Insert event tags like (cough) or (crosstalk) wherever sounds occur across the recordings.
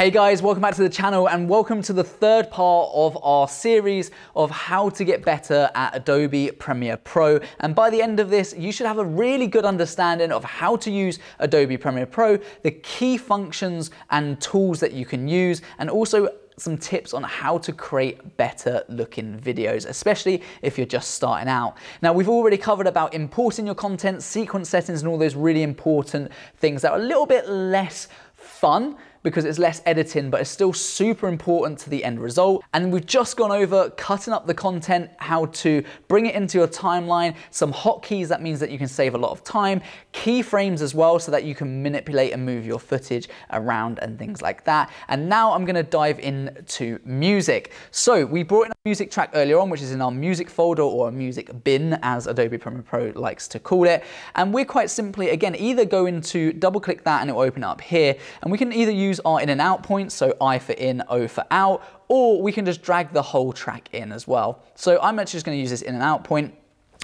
Hey guys, welcome back to the channel and welcome to the third part of our series of how to get better at Adobe Premiere Pro. And by the end of this, you should have a really good understanding of how to use Adobe Premiere Pro, the key functions and tools that you can use, and also some tips on how to create better looking videos, especially if you're just starting out. Now, we've already covered about importing your content, sequence settings, and all those really important things that are a little bit less fun because it's less editing, but it's still super important to the end result. And we've just gone over cutting up the content, how to bring it into your timeline, some hotkeys, that means that you can save a lot of time, keyframes as well, so that you can manipulate and move your footage around and things like that. And now I'm gonna dive into music. So we brought in a music track earlier on, which is in our music folder or a music bin, as Adobe Premiere Pro likes to call it. And we're quite simply, again, either go into double click that and it will open up here, and we can either use our in and out points, so I for in, O for out, or we can just drag the whole track in as well. So I'm actually just gonna use this in and out point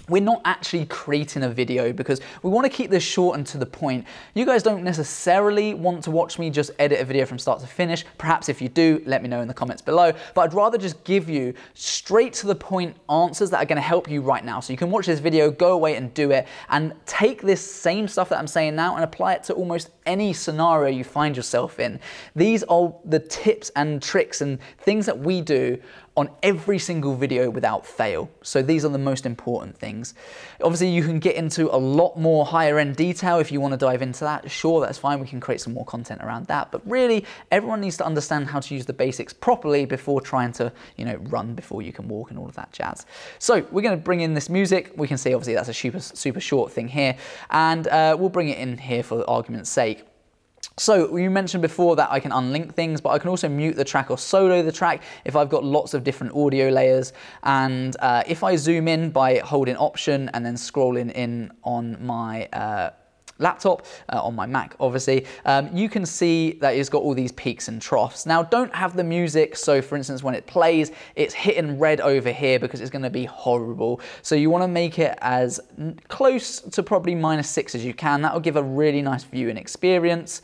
we're not actually creating a video because we want to keep this short and to the point. You guys don't necessarily want to watch me just edit a video from start to finish. Perhaps if you do, let me know in the comments below. But I'd rather just give you straight to the point answers that are going to help you right now. So you can watch this video, go away and do it, and take this same stuff that I'm saying now and apply it to almost any scenario you find yourself in. These are the tips and tricks and things that we do on every single video without fail. So these are the most important things. Obviously you can get into a lot more higher end detail if you want to dive into that. Sure, that's fine. We can create some more content around that. But really everyone needs to understand how to use the basics properly before trying to, you know, run before you can walk and all of that jazz. So we're going to bring in this music. We can see obviously that's a super, super short thing here. And uh, we'll bring it in here for argument's sake. So you mentioned before that I can unlink things, but I can also mute the track or solo the track if I've got lots of different audio layers. And uh, if I zoom in by holding option and then scrolling in on my uh, laptop, uh, on my Mac obviously, um, you can see that it's got all these peaks and troughs. Now don't have the music, so for instance when it plays, it's hitting red over here because it's going to be horrible. So you want to make it as close to probably minus six as you can. That will give a really nice viewing experience.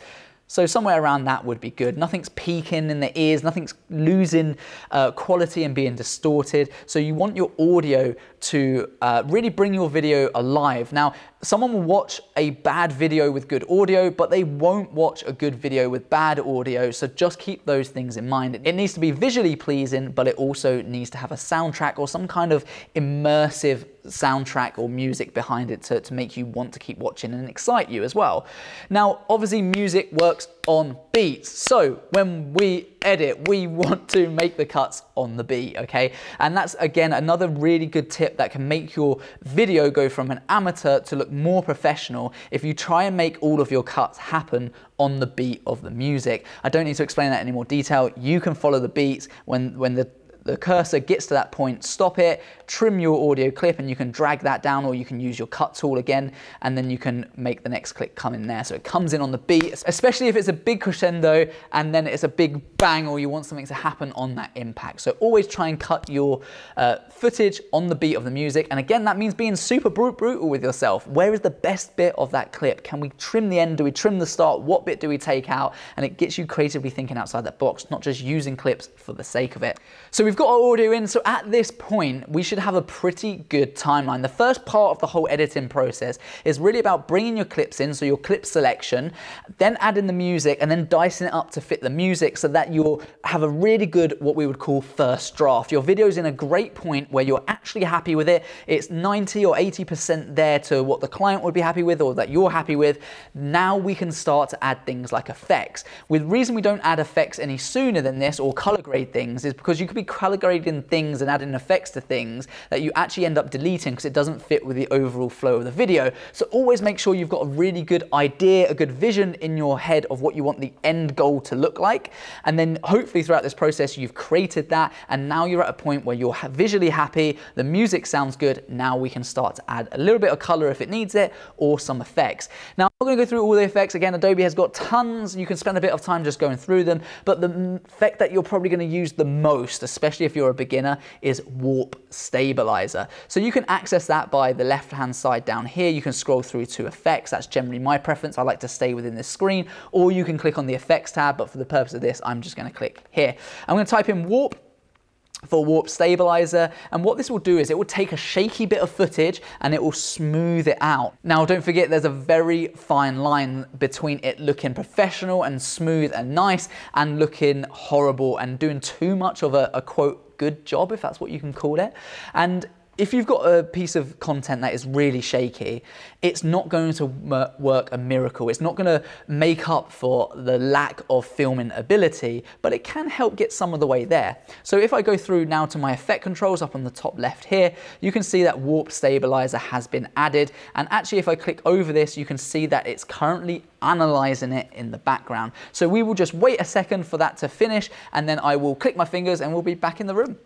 So somewhere around that would be good. Nothing's peaking in the ears, nothing's losing uh, quality and being distorted. So you want your audio to uh, really bring your video alive. Now, someone will watch a bad video with good audio, but they won't watch a good video with bad audio. So just keep those things in mind. It needs to be visually pleasing, but it also needs to have a soundtrack or some kind of immersive soundtrack or music behind it to, to make you want to keep watching and excite you as well. Now, obviously music works on beats. So when we edit, we (laughs) want to make the cuts on the beat, okay? And that's again, another really good tip that can make your video go from an amateur to look more professional if you try and make all of your cuts happen on the beat of the music. I don't need to explain that in any more detail. You can follow the beats when, when the the cursor gets to that point, stop it, trim your audio clip and you can drag that down or you can use your cut tool again and then you can make the next click come in there. So it comes in on the beat, especially if it's a big crescendo and then it's a big bang or you want something to happen on that impact. So always try and cut your uh, footage on the beat of the music. And again, that means being super brutal with yourself. Where is the best bit of that clip? Can we trim the end? Do we trim the start? What bit do we take out? And it gets you creatively thinking outside that box, not just using clips for the sake of it. So we've got our audio in. So at this point, we should have a pretty good timeline. The first part of the whole editing process is really about bringing your clips in, so your clip selection, then adding the music and then dicing it up to fit the music so that you'll have a really good, what we would call first draft. Your video's in a great point where you're actually happy with it. It's 90 or 80% there to what the client would be happy with or that you're happy with. Now we can start to add things like effects. With the reason we don't add effects any sooner than this or color grade things is because you could be color grading things and adding effects to things that you actually end up deleting because it doesn't fit with the overall flow of the video. So always make sure you've got a really good idea, a good vision in your head of what you want the end goal to look like. And then hopefully throughout this process, you've created that. And now you're at a point where you're visually happy. The music sounds good. Now we can start to add a little bit of color if it needs it or some effects. Now, I'm not going to go through all the effects. Again, Adobe has got tons. You can spend a bit of time just going through them. But the effect that you're probably going to use the most, especially if you're a beginner, is Warp Stabilizer. So you can access that by the left-hand side down here. You can scroll through to effects. That's generally my preference. I like to stay within this screen. Or you can click on the effects tab. But for the purpose of this, I'm just going to click here. I'm going to type in Warp for warp stabilizer and what this will do is it will take a shaky bit of footage and it will smooth it out. Now don't forget there's a very fine line between it looking professional and smooth and nice and looking horrible and doing too much of a, a quote good job if that's what you can call it and if you've got a piece of content that is really shaky, it's not going to work a miracle. It's not going to make up for the lack of filming ability, but it can help get some of the way there. So if I go through now to my effect controls up on the top left here, you can see that warp stabilizer has been added. And actually, if I click over this, you can see that it's currently analyzing it in the background. So we will just wait a second for that to finish, and then I will click my fingers and we'll be back in the room.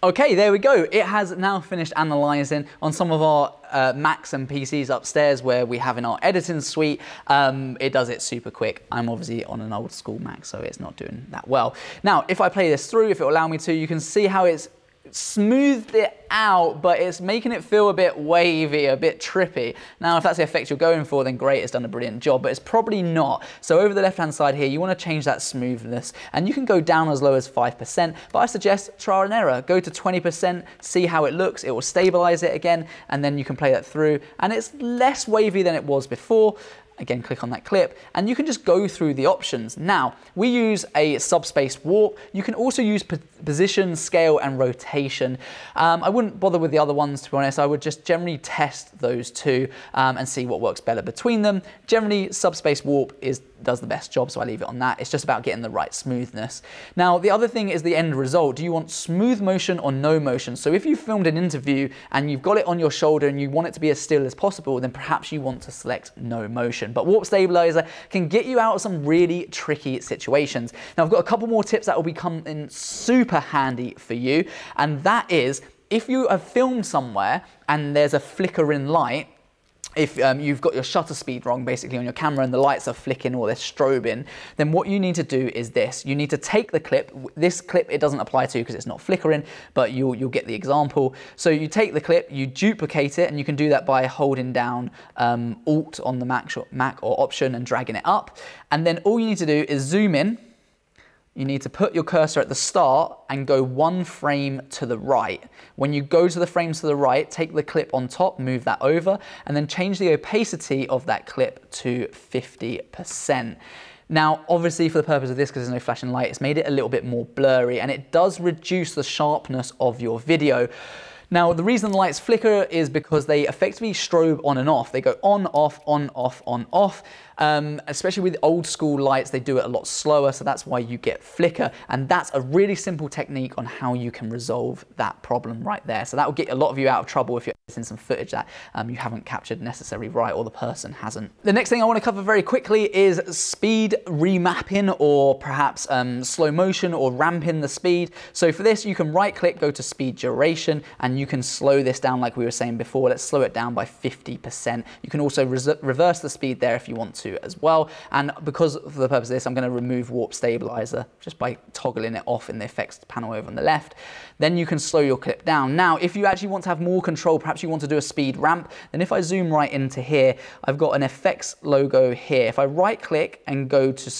Okay, there we go. It has now finished analyzing on some of our uh, Macs and PCs upstairs where we have in our editing suite. Um, it does it super quick. I'm obviously on an old school Mac, so it's not doing that well. Now, if I play this through, if it will allow me to, you can see how it's smoothed it out, but it's making it feel a bit wavy, a bit trippy. Now, if that's the effect you're going for, then great, it's done a brilliant job, but it's probably not. So over the left-hand side here, you wanna change that smoothness, and you can go down as low as 5%, but I suggest trial and error. Go to 20%, see how it looks, it will stabilize it again, and then you can play that through, and it's less wavy than it was before, Again, click on that clip and you can just go through the options. Now, we use a subspace warp. You can also use position, scale, and rotation. Um, I wouldn't bother with the other ones, to be honest. I would just generally test those two um, and see what works better between them. Generally, subspace warp is does the best job, so I leave it on that. It's just about getting the right smoothness. Now, the other thing is the end result. Do you want smooth motion or no motion? So if you filmed an interview and you've got it on your shoulder and you want it to be as still as possible, then perhaps you want to select no motion. But Warp Stabilizer can get you out of some really tricky situations. Now, I've got a couple more tips that will become in super handy for you, and that is if you have filmed somewhere and there's a flickering light, if um, you've got your shutter speed wrong basically on your camera and the lights are flicking or they're strobing, then what you need to do is this. You need to take the clip. This clip it doesn't apply to because it's not flickering, but you'll, you'll get the example. So you take the clip, you duplicate it, and you can do that by holding down um, Alt on the Mac, Mac or Option and dragging it up. And then all you need to do is zoom in you need to put your cursor at the start and go one frame to the right. When you go to the frames to the right, take the clip on top, move that over, and then change the opacity of that clip to 50%. Now, obviously for the purpose of this, because there's no flashing light, it's made it a little bit more blurry and it does reduce the sharpness of your video. Now, the reason the lights flicker is because they effectively strobe on and off. They go on, off, on, off, on, off. Um, especially with old school lights, they do it a lot slower, so that's why you get flicker. And that's a really simple technique on how you can resolve that problem right there. So that will get a lot of you out of trouble if you're editing some footage that um, you haven't captured necessarily right or the person hasn't. The next thing I want to cover very quickly is speed remapping or perhaps um, slow motion or ramping the speed. So for this, you can right click, go to speed duration, and you can slow this down like we were saying before. Let's slow it down by 50%. You can also reverse the speed there if you want to to as well. And because for the purpose of this, I'm gonna remove warp stabilizer just by toggling it off in the effects panel over on the left. Then you can slow your clip down. Now, if you actually want to have more control, perhaps you want to do a speed ramp, then if I zoom right into here, I've got an effects logo here. If I right click and go to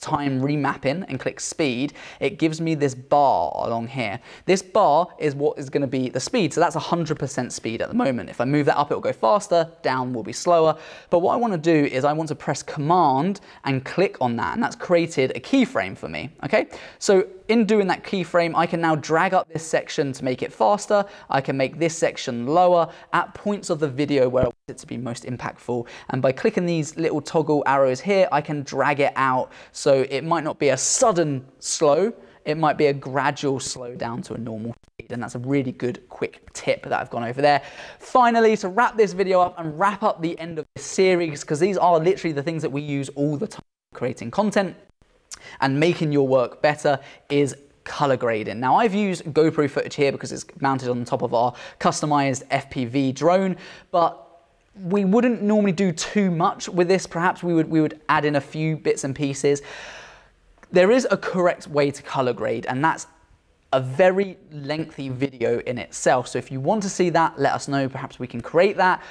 time remapping and click speed, it gives me this bar along here. This bar is what is going to be the speed. So that's 100% speed at the moment. If I move that up, it will go faster, down will be slower. But what I want to do is I want to press command and click on that. And that's created a keyframe for me. Okay. So in doing that keyframe, I can now drag up this section to make it faster. I can make this section lower at points of the video where I want it to be most impactful. And by clicking these little toggle arrows here, I can drag it out. So it might not be a sudden slow, it might be a gradual slow down to a normal speed. And that's a really good quick tip that I've gone over there. Finally, to wrap this video up and wrap up the end of this series, because these are literally the things that we use all the time creating content and making your work better is color grading. Now I've used GoPro footage here because it's mounted on the top of our customized FPV drone, but we wouldn't normally do too much with this. Perhaps we would, we would add in a few bits and pieces. There is a correct way to color grade, and that's a very lengthy video in itself. So if you want to see that, let us know. Perhaps we can create that.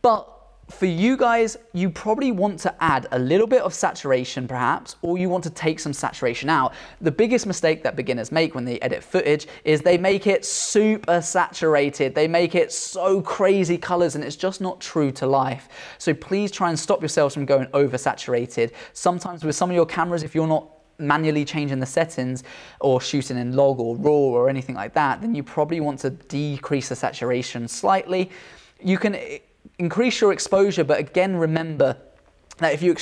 But for you guys, you probably want to add a little bit of saturation perhaps, or you want to take some saturation out. The biggest mistake that beginners make when they edit footage is they make it super saturated. They make it so crazy colors and it's just not true to life. So please try and stop yourselves from going oversaturated. Sometimes with some of your cameras, if you're not manually changing the settings or shooting in log or raw or anything like that, then you probably want to decrease the saturation slightly. You can increase your exposure, but again, remember that if you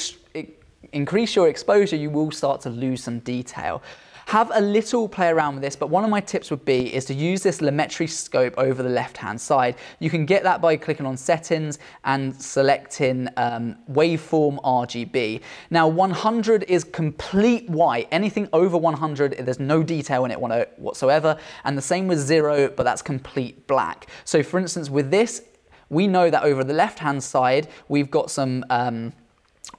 increase your exposure, you will start to lose some detail. Have a little play around with this, but one of my tips would be is to use this Lumetri scope over the left-hand side. You can get that by clicking on settings and selecting um, waveform RGB. Now 100 is complete white. Anything over 100, there's no detail in it whatsoever. And the same with zero, but that's complete black. So for instance, with this, we know that over the left-hand side, we've got some um,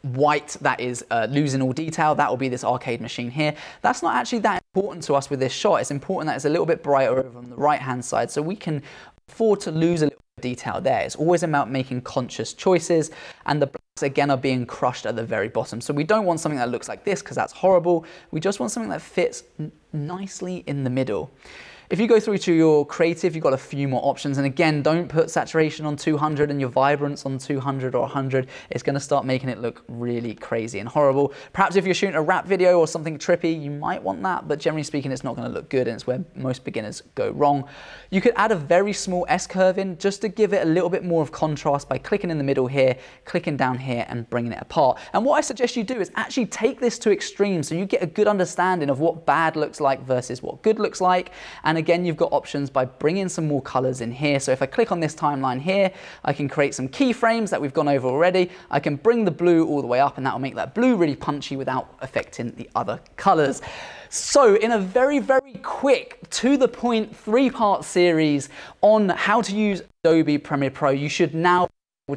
white that is uh, losing all detail. That will be this arcade machine here. That's not actually that important to us with this shot. It's important that it's a little bit brighter over on the right-hand side so we can afford to lose a little bit of detail there. It's always about making conscious choices and the blacks again are being crushed at the very bottom. So we don't want something that looks like this because that's horrible. We just want something that fits nicely in the middle. If you go through to your creative, you've got a few more options. And again, don't put saturation on 200 and your vibrance on 200 or 100. It's gonna start making it look really crazy and horrible. Perhaps if you're shooting a rap video or something trippy, you might want that, but generally speaking, it's not gonna look good and it's where most beginners go wrong. You could add a very small S-curve in just to give it a little bit more of contrast by clicking in the middle here, clicking down here and bringing it apart. And what I suggest you do is actually take this to extreme so you get a good understanding of what bad looks like versus what good looks like. And again, you've got options by bringing some more colors in here. So if I click on this timeline here, I can create some keyframes that we've gone over already. I can bring the blue all the way up and that will make that blue really punchy without affecting the other colors. So in a very, very quick, to the point, three part series on how to use Adobe Premiere Pro, you should now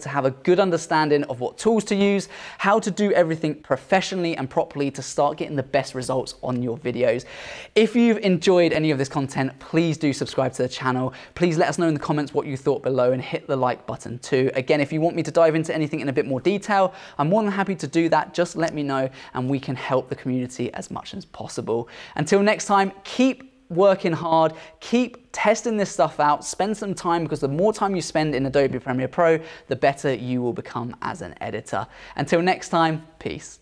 to have a good understanding of what tools to use, how to do everything professionally and properly to start getting the best results on your videos. If you've enjoyed any of this content, please do subscribe to the channel. Please let us know in the comments what you thought below and hit the like button too. Again, if you want me to dive into anything in a bit more detail, I'm more than happy to do that. Just let me know and we can help the community as much as possible. Until next time, keep working hard, keep testing this stuff out, spend some time because the more time you spend in Adobe Premiere Pro, the better you will become as an editor. Until next time, peace.